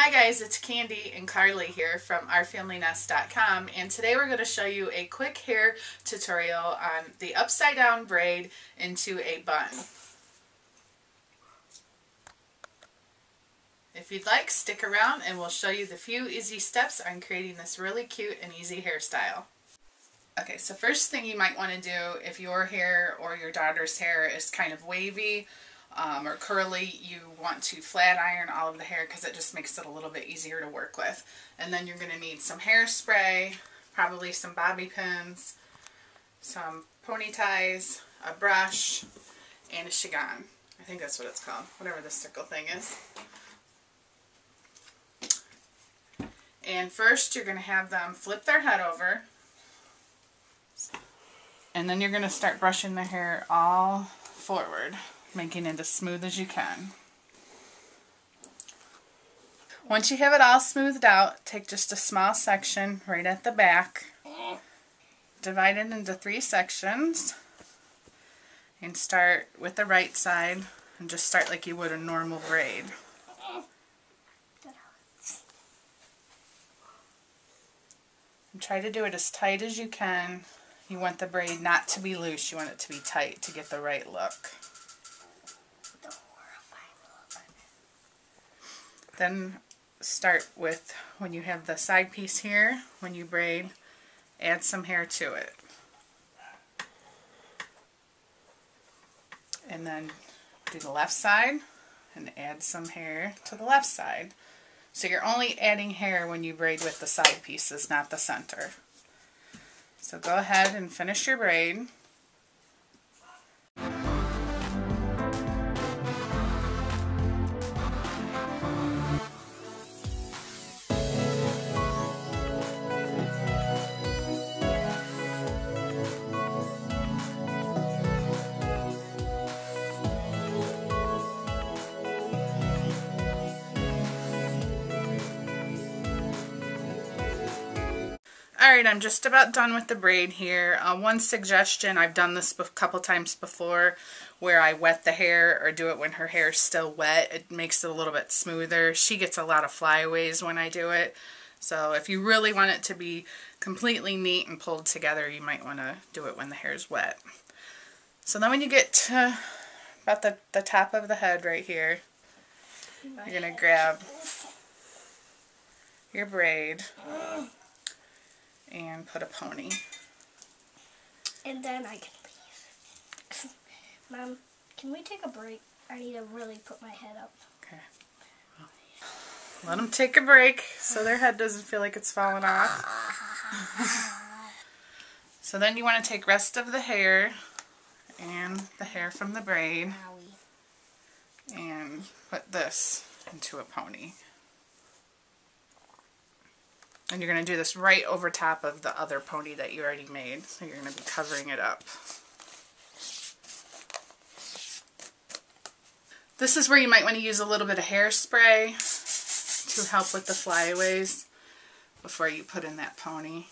Hi guys, it's Candy and Carly here from OurFamilyNest.com and today we're going to show you a quick hair tutorial on the upside down braid into a bun. If you'd like, stick around and we'll show you the few easy steps on creating this really cute and easy hairstyle. Okay, so first thing you might want to do if your hair or your daughter's hair is kind of wavy um, or curly, you want to flat iron all of the hair because it just makes it a little bit easier to work with. And then you're going to need some hairspray, probably some bobby pins, some pony ties, a brush, and a chignon. I think that's what it's called, whatever the circle thing is. And first you're going to have them flip their head over. And then you're going to start brushing the hair all forward making it as smooth as you can. Once you have it all smoothed out, take just a small section right at the back, divide it into three sections, and start with the right side and just start like you would a normal braid. And try to do it as tight as you can. You want the braid not to be loose, you want it to be tight to get the right look. Then start with, when you have the side piece here, when you braid, add some hair to it. And then do the left side and add some hair to the left side. So you're only adding hair when you braid with the side pieces, not the center. So go ahead and finish your braid. Alright, I'm just about done with the braid here. Uh, one suggestion, I've done this a couple times before, where I wet the hair or do it when her hair is still wet. It makes it a little bit smoother. She gets a lot of flyaways when I do it. So if you really want it to be completely neat and pulled together, you might want to do it when the hair is wet. So then when you get to about the, the top of the head right here, you're going to grab your braid and put a pony. And then I can leave. Mom, can we take a break? I need to really put my head up. Okay. Let them take a break so their head doesn't feel like it's falling off. so then you want to take rest of the hair and the hair from the braid and put this into a pony. And you're going to do this right over top of the other pony that you already made. So you're going to be covering it up. This is where you might want to use a little bit of hairspray to help with the flyaways before you put in that pony.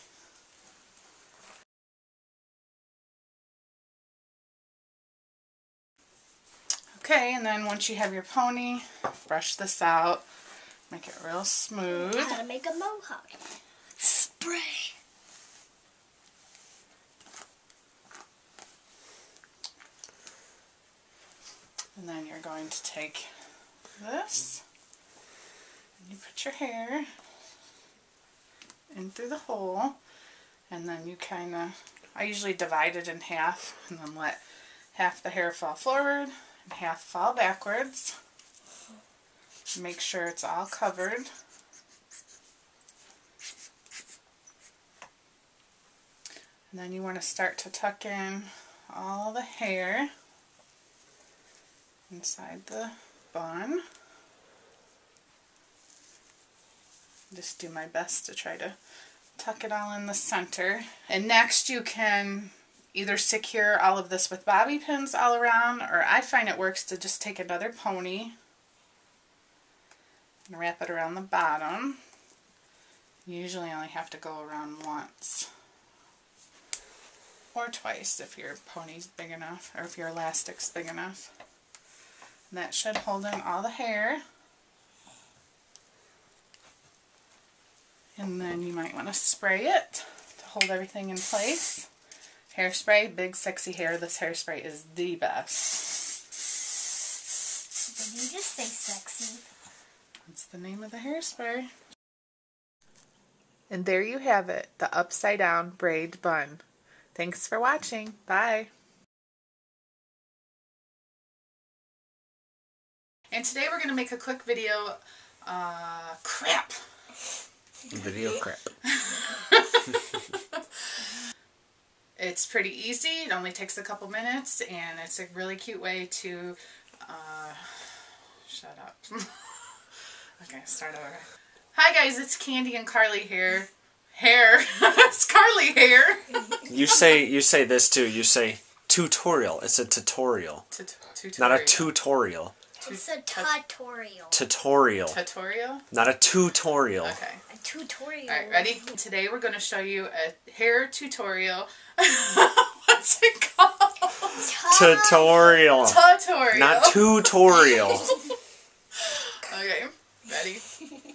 Okay, and then once you have your pony, brush this out. Make it real smooth. How to make a mohawk. Spray. And then you're going to take this and you put your hair in through the hole and then you kind of, I usually divide it in half and then let half the hair fall forward and half fall backwards. Make sure it's all covered. And then you want to start to tuck in all the hair inside the bun. Just do my best to try to tuck it all in the center. And next you can either secure all of this with bobby pins all around or I find it works to just take another pony and wrap it around the bottom. Usually only have to go around once or twice if your pony's big enough or if your elastic's big enough. And that should hold in all the hair. And then you might want to spray it to hold everything in place. Hairspray, big sexy hair. This hairspray is the best. Did you just say sexy? That's the name of the hairspray. And there you have it, the upside down braid bun. Thanks for watching. Bye. And today we're going to make a quick video. Uh, crap. Video crap. It's pretty easy. It only takes a couple minutes, and it's a really cute way to. Uh, shut up. okay, start over. Hi guys, it's Candy and Carly here. Hair. it's Carly hair. You say you say this too. You say tutorial. It's a tutorial, Tut- not a tutorial. tutorial. It's a tutorial. Tutorial, Tutorial? not a tutorial. Okay. A tutorial. Alright, ready? Today we're going to show you a hair tutorial. What's it called? Tutorial, Tutorial. not tutorial. Okay, Ready?